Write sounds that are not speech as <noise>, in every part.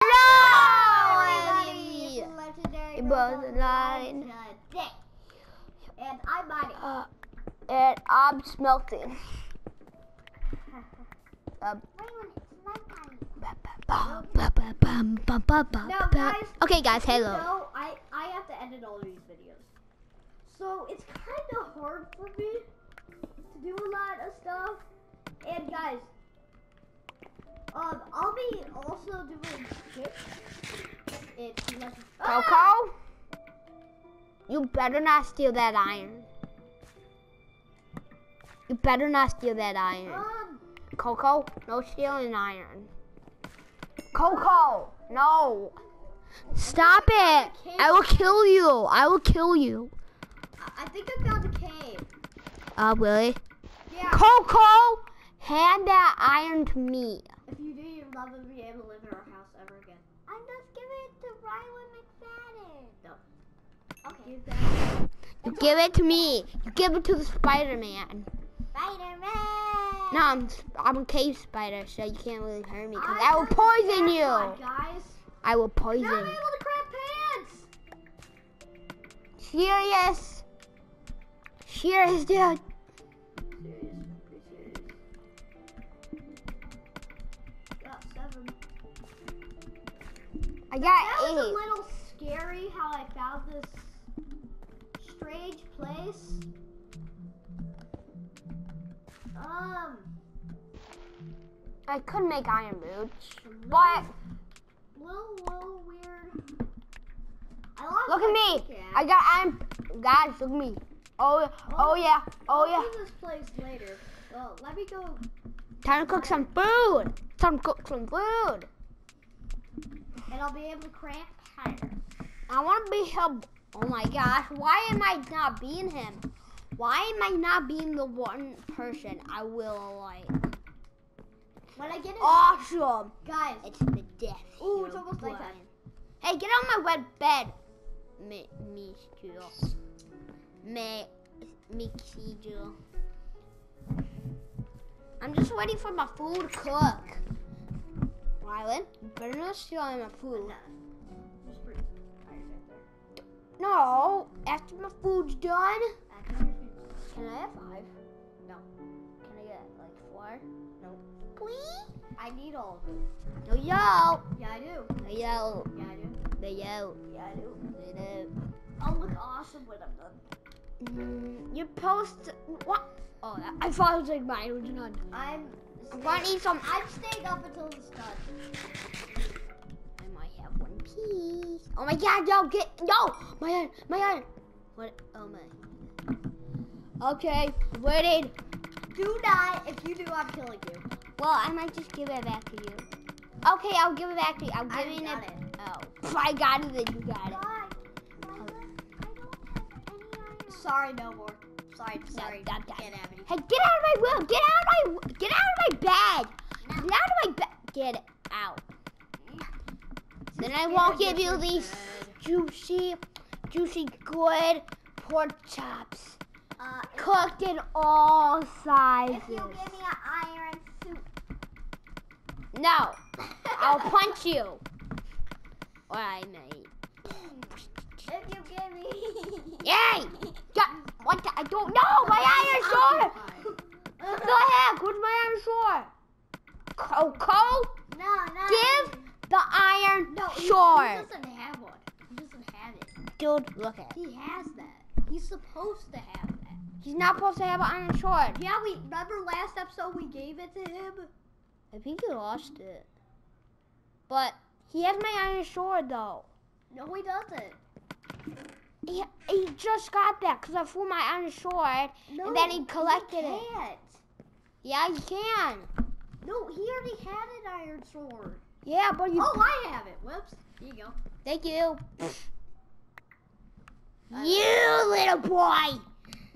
Hello, Hello, legendary It was a line. And I'm mining. Uh, and I'm smelting. <laughs> Um, guys, okay, guys, You hello. know, I, I have to edit all these videos. So it's kind of hard for me to do a lot of stuff. And guys, um, I'll be also doing tips. It's Ah! Coco, you better not steal that iron. You better not steal that iron. Um, Coco, no stealing iron. Coco, no. Stop it. I will kill you. I will kill you. I I think I found a cave. Uh, really? Yeah. Coco, hand that iron to me. If you do, you'll never be able to live in our house ever again. I'm just giving it to Rylan McFadden. No. Okay. Give. You give it to me. You give it to the Spider-Man. Spider-Man. No, I'm, I'm a cave spider, so you can't really hurt me, because I I will poison you. Guys. I will Now poison I'm able to craft pants. Serious. Serious, dude. Serious. Got. That got was a little scary how I found this strange place. Um, I could make iron boots, but little, little weird. I lost look at me. I got iron. Guys, look at me. Oh, oh yeah, oh I'll yeah. this place later. Well, let me go. Time to cook some food. Time to cook some food. And I'll be able to craft higher. I want to be him. Oh my gosh, why am I not being him? Why am I not being the one person I will like? When I get it, Awesome. guys. It's the death. Ooh, it's almost nighttime. Hey, get on my wet bed. Me, me, too. Me, me, too. I'm just waiting for my food to cook. Rylan, you better not steal my food. Just bring iron right there. No, after my food's done. Can I have five? No. Can I get like four? No. Please? I need all of it. No, yo. Yeah, I do. No, yo. Yeah, I do. No, yo. Yeah, I do. No. I'll oh, look awesome when I'm done. Mm, you post what? Oh, I thought it was like mine was. I'm. I want to eat some. I'm staying up until it's done. I might have one piece. Oh my god, yo, get, yo, my iron, my iron. What, oh my. Okay, waiting. Do not. If you do, I'm killing you. Well, I might just give it back to you. Okay, I'll give it back to you. I'm I giving got it. it. Oh, I got it, then you got it. Sorry, no more. Sorry, sorry. no, no. Can't have any. Hey, get out of my room! Get out of my, get out of my bed! Get out of my bed! Get out. Then I won't give you these juicy, juicy, good pork chops. Uh, Cooked in all sizes. if you give me an iron suit. No, <laughs> I'll punch you. Or I may. If you give me. Yay! <laughs> Yeah, what? The, I don't know. My iron sword. The heck? Where's my iron sword? Coco, No, no. give the iron No, he, sword. he doesn't have one. He doesn't have look at it. He has that. He's supposed to have that. He's not supposed to have an iron sword. Yeah, we remember last episode we gave it to him. I think he lost it. But he has my iron sword though. No, he doesn't. He, he just got that because I threw my iron sword No, and then he collected he it. Yeah, he can. No, he already had an iron sword. Yeah, but you. Oh, I have it. Whoops. Here you go. Thank you. You little boy.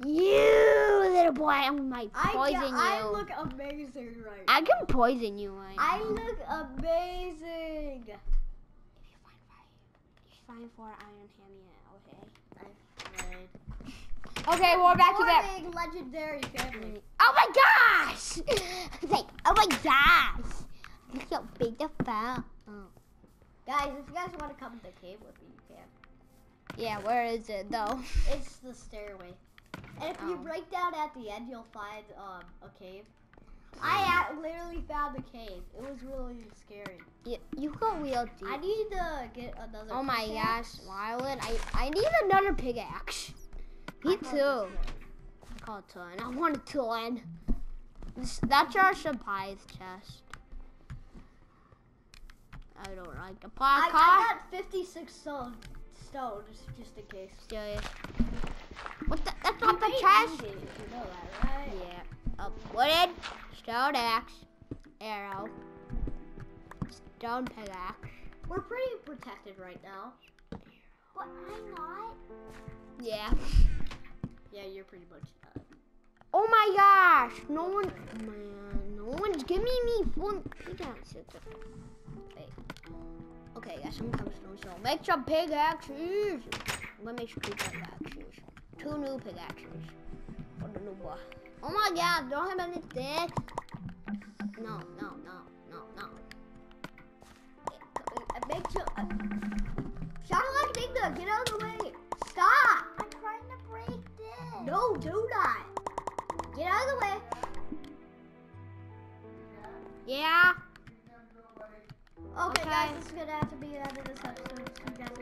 You little boy. I might I, poison get- you. I look amazing right now. I can poison you. Right I now. look amazing. If you find fire, you find four iron, hand me okay? I tried. <laughs> Okay, we're back to that. Legendary family. Oh my gosh! <laughs> Like, oh my gosh! Look how big the phone. Oh. Guys, if you guys want to come to the cave with me, you can. Yeah, where is it though? <laughs> It's the stairway. And if you Oh. break down at the end, you'll find um, a cave. I uh, literally found the cave. It was really scary. You, you go real deep. I need to get another. oh my pickaxe. gosh, Marlon, I, I need another pickaxe. Me I too. I call it ton. I want a ton. This, that's our supplies chest. I don't like the I, podcast. I got 56 stone, stone just, just in case. Yeah. What the? That's You not the chest. it you know that, right? Yeah. A wooden stone axe, arrow, stone pickaxe. We're pretty protected right now. But I'm not. Yeah. Yeah, you're pretty much. Uh, Oh my gosh! No one, man, no one's giving me full pickaxes. Wait. Okay, guys, some cobblestone. So make some pickaxes. I'm gonna make some pickaxes. Two new pickaxes. For the new boy. Oh my god! Don't have any sticks. No, no, no, no, no. I make. Uh, Shout out like get out of the way. Stop. I'm trying to break this. No, do not. Get out of the way. Yeah. Okay, okay, guys, this is gonna have to be the end of this episode. You guys